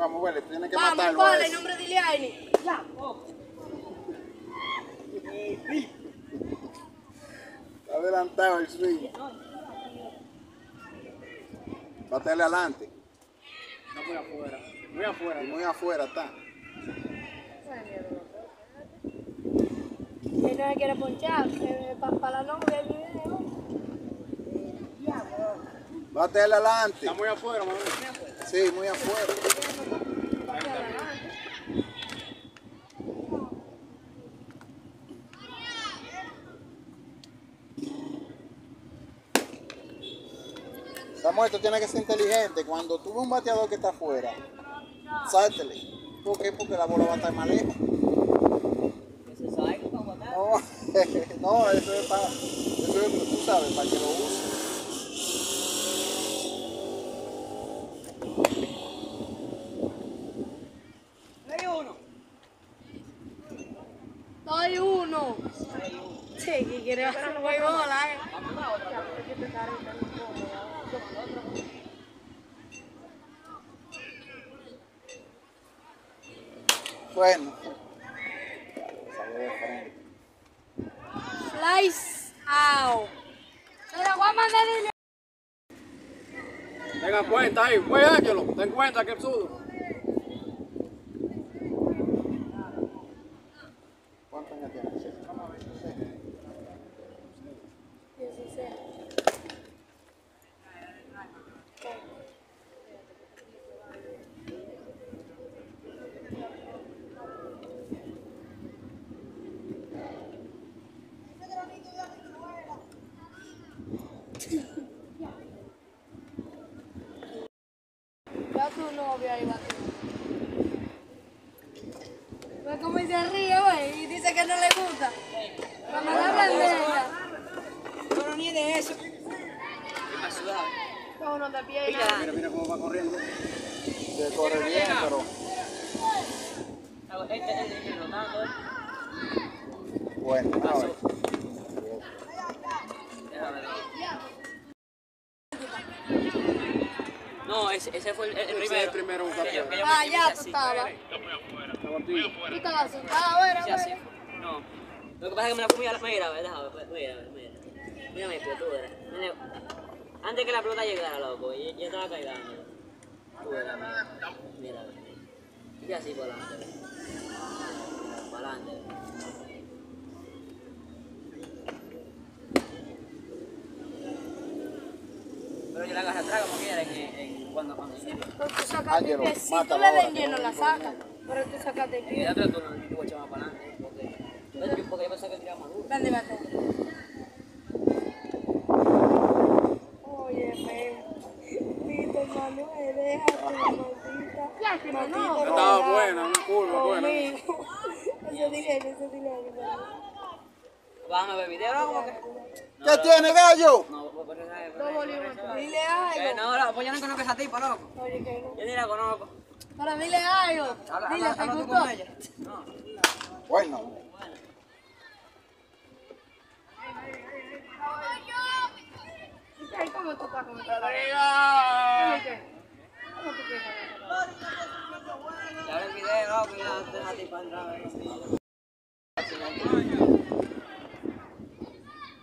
Vamos, huele, tienes que Vamos, matarlo. a vale, ese. nombre de Iliani. Ya. Está adelantado el swing. Batele adelante. Está muy afuera. Muy afuera. Y muy afuera está. Él no me quiere ponchar, para la novia del video. Batele adelante. Está muy afuera, mami. Sí, muy afuera. Samuel, tú tienes que ser inteligente. Cuando tú ves un bateador que está afuera, sáltele. ¿Por qué? Porque la bola va a estar más lejos. No, no, eso es para, eso es, tú sabes, para que lo use. Hay uno. Sí, que quiere Bueno. Flies out. Se la voy a mandar y... Tengan cuenta ahí, güey Ángelo, ten cuenta que absurdo. ¿Cuántos años tienes? 16. 16. su novio ahí va. Va como y se ríe, güey, y dice que no le gusta. Cuando la hablan de ella. No, no niegues eso. Es. No, no te. Mira, mira, mira cómo va corriendo. Se corre bien, pero... Ah, este es el dinero, ¿no? Eh. Bueno, a ver. No, ese, ese fue el, el Ese es primero. el primero un Que yo- que yo Ah, ya tú así. estabas. Tú estabas sentado, a ver, a Hice así. No. Lo que pasa es que me la comí a la... Mira, déjame, mira, mira. Mira mi pie, tú verás. Mira, Antes que la pelota llegara, loco, y yo estaba caigando. Tú verás, mira. Mira. Y así para adelante. Para adelante. Pero yo la agarré atrás como en, cuando, cuando llegué. Pues tú sacaste que si tú le den lleno la sacas. Pero tú sacaste que. el otro turno yo voy a echar más para adelante. Porque, porque, porque yo pensaba que tiraba más duro. Vende, vete. Oye, me. Pito, Manuel, deja tu maldita. Lástima, no. Estaba buena, un curva, buena. Conmigo. Ese dinero, ese ver video, ¿no? Como que... ¿Qué tiene, gallo? No, pues, pues, ¿sabes? Dos bolívares. Dile algo. no, la- pues yo no conozco a esa tipa, loco. Oye, que no. Yo ni la conozco. Ahora dile algo. Habla, Dile, habla, ¿te habla tú gustó? con ella. No. Bueno, Ay, ¿Cómo tú estás? ¿Cómo tú estás? ¿Qué? ¿Cómo tú piensas? Ya ve el video, loco, y ya deja tipa entrar. a ver.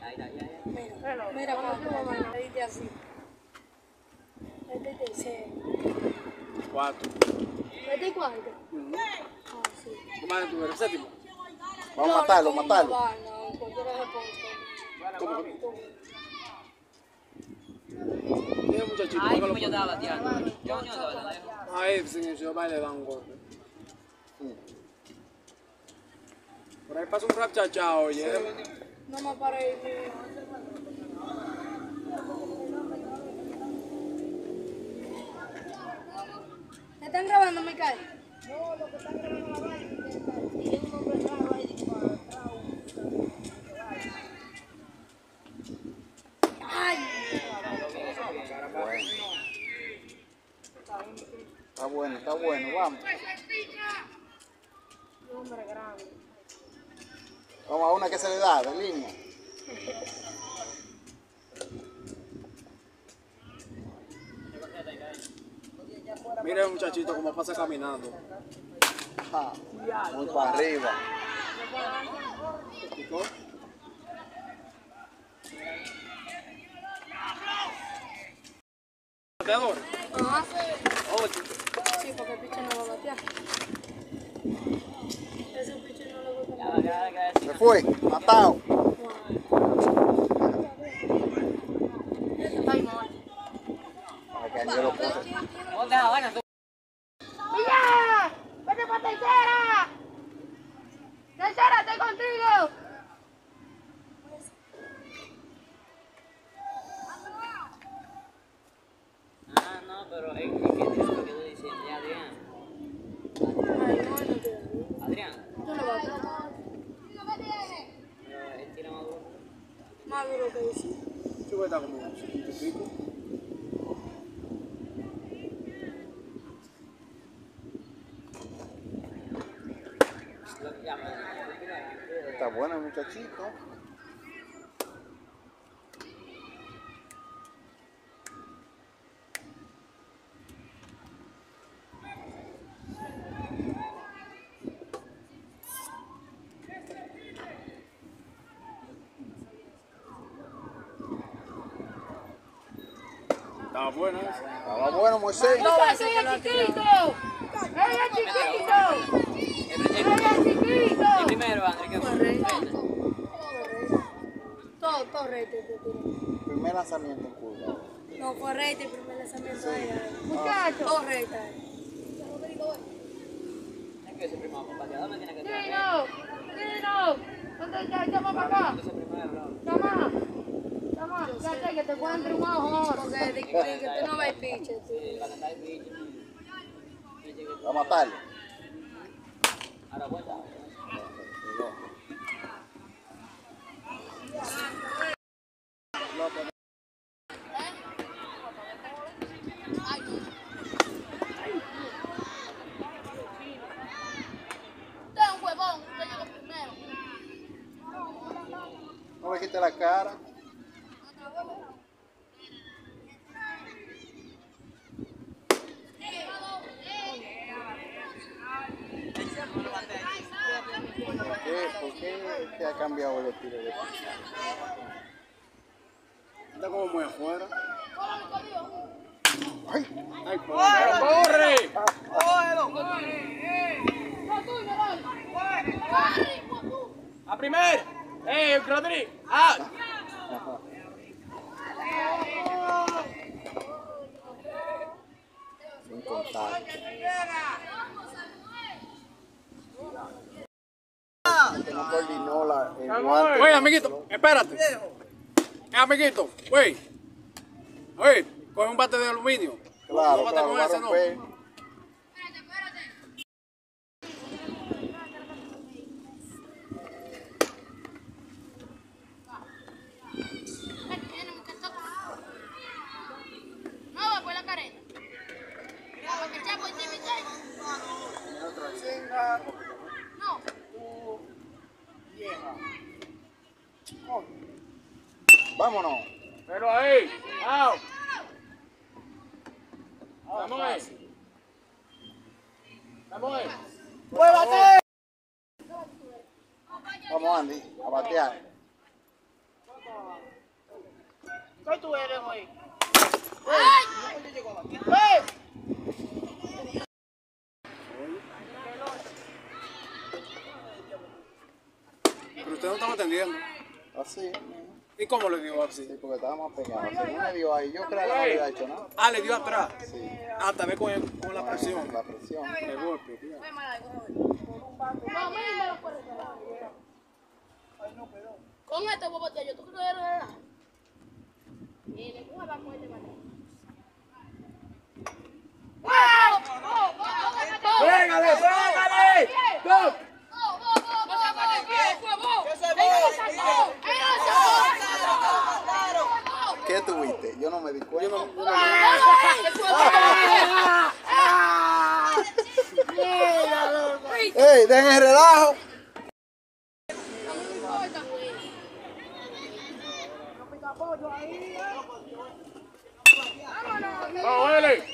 Ya, ya, ya, ya. Mira, mira, cuando tu mamá me dice así. Este es tercero. Cuatro. Este es cuarto. Ah, sí. ¿Cómo más tú eres? Séptimo. vamos a matarlo, como matarlo. una vaina, cualquiera se pone. ¿Cómo? Tiene muchachito. Ay, póngalo como yo por- estaba bateando. Yo no estaba bateando. Ahí, sin eso, va y le da un golpe. Por ahí pasa un rap chachao, oye. No me parece. Están grabando, Micael? No, lo que están grabando la vaina. Y un hombre raro ahí. ¡Ay! Está bueno, está bueno, vamos. Un hombre grande. Vamos a una que se le da, de línea. Mira el muchachito cómo pasa caminando. Ja, Muy para arriba. ¿Picó? Bateador. Ajá. Ocho. Sí, porque el pitcher no va a batear. Ese pitcher no lo va a batear. Se fue, matado. Ay, no. Para que yo lo puse. Ponte la vaina, tú. ¡Mira! ¡Vete para tercera! ¡Tercera, estoy contigo! Ah, no, pero es, es que eso es lo que estoy diciendo. Ya, Adrián. Ay, no, no te Adrián. Tú no vas a Pero él tira más duro. Más duro que dice. Yo voy a estar como un y pico. Lo- Ya, me- Está bueno el muchachito. Estaba bueno eso. Estaba bueno, Moisés. ¡No, ese es chiquito! ¡Ese es chiquito! ¡Ese es chiquito! el primero, Andrés, que fue. Todo. Primer lanzamiento en curva. No, fue el primer lanzamiento de ella. Muchacho. Todo rete. Es que ese me tiene que tirar. ¡Dino! ¡Dino! ¿Dónde está? Llama para acá. Llama. Llama. Ya sé que te encuentre un ojo. Porque de que tú no ves piche. Sí, el a matarlo. Ahora vuelta. Usted llegó primero. No le quite la cara. ¿Por qué, por qué se ha cambiado el estilo de Está como muy afuera. ¡Ay! ¡Ay, corre! ¡A primer! ¡Eh, Rodri! ¡Ah! Sin contacto. Que no Oye, amiguito, espérate. Eh, amiguito, güey. Oye, coge un bate de aluminio. Claro, No bate claro, con ese, no. romper. No, después la careta. Porque el chapo intimidé. No. Vámonos. Pero ahí, ¡au! Vamos ahí. Vamos ahí. Vamos, Andy, a batear. Pero usted no estaba atendiendo. Así. ¿Y cómo le dio así? Sí, porque estábamos pegados. Según me dio ahí, yo creo que no había hecho nada. Ah, le dio atrás. Sí. Ah, también con, el- con la presión. La presión. El golpe, tío. No, Con este yo. ¿Tú crees que? Y le mueva con este. ¡No ¿Qué tuviste? Yo no me di cuenta. ¡Ey, den el relajo! ¡Vamos, Eli! Llega, llega, llega.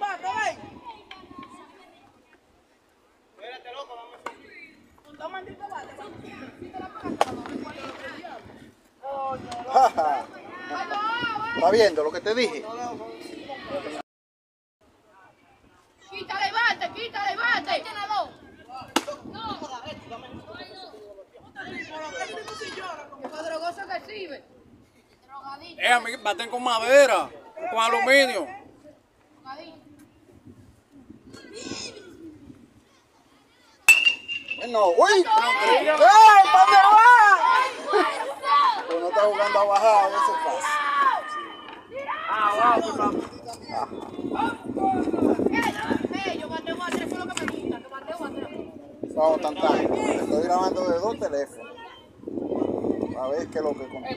Bate, ven. Espérate, loco, vamos a Dos malditos bates. Si te la pagas, ¿Está viendo lo que te dije? Quítale bate, quítale bate. Dos. No. Qué drogoso que sirve. Drogadito. Eh, amiguito, baten con madera, con aluminio. Drogadito. Eh, No, uy. ¡Eh! ¿Para dónde va? Pero no está jugando a bajar, a veces pasa. Ah, wow. Eh, yo eso es lo que me gusta. Vamos, tan tan. Estoy grabando de dos teléfonos. A ver qué es lo que compré.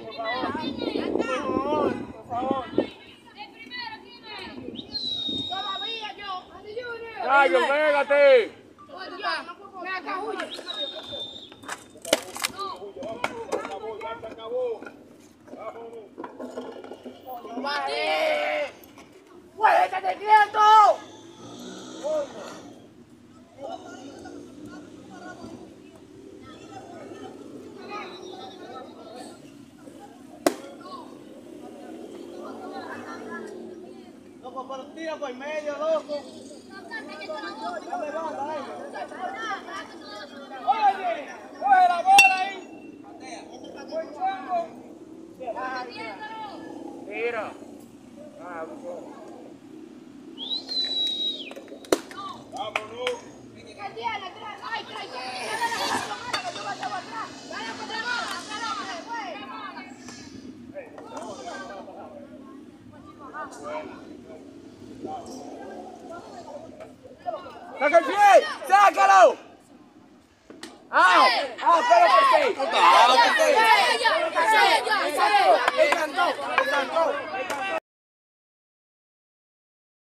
Todavía yo. Andy Junior. Gallo, pégate. Me acabulle. Tira por medio, loco. Oye,